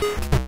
you